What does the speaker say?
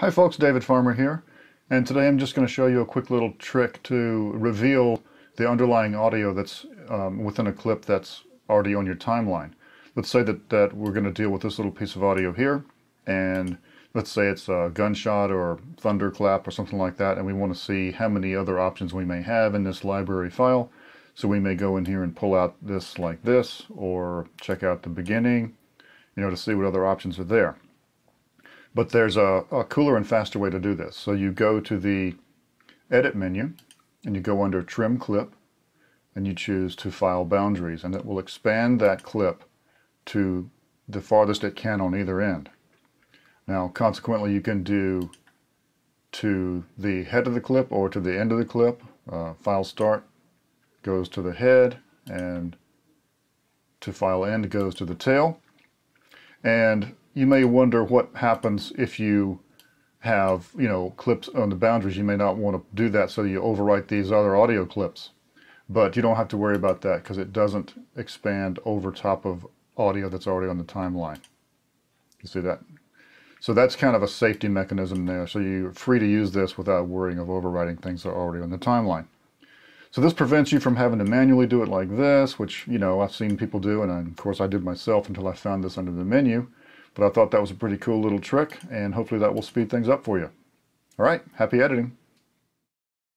Hi folks, David Farmer here, and today I'm just going to show you a quick little trick to reveal the underlying audio that's um, within a clip that's already on your timeline. Let's say that, that we're going to deal with this little piece of audio here, and let's say it's a gunshot or thunderclap or something like that, and we want to see how many other options we may have in this library file. So we may go in here and pull out this like this, or check out the beginning, you know, to see what other options are there. But there's a, a cooler and faster way to do this. So you go to the Edit menu, and you go under Trim Clip, and you choose to File Boundaries, and it will expand that clip to the farthest it can on either end. Now, consequently, you can do to the head of the clip or to the end of the clip. Uh, file Start goes to the head, and to File End goes to the tail. And you may wonder what happens if you have, you know, clips on the boundaries. You may not want to do that so you overwrite these other audio clips. But you don't have to worry about that because it doesn't expand over top of audio that's already on the timeline. You see that? So that's kind of a safety mechanism there. So you're free to use this without worrying of overwriting things that are already on the timeline. So this prevents you from having to manually do it like this, which, you know, I've seen people do, and of course I did myself until I found this under the menu. But I thought that was a pretty cool little trick, and hopefully that will speed things up for you. All right, happy editing.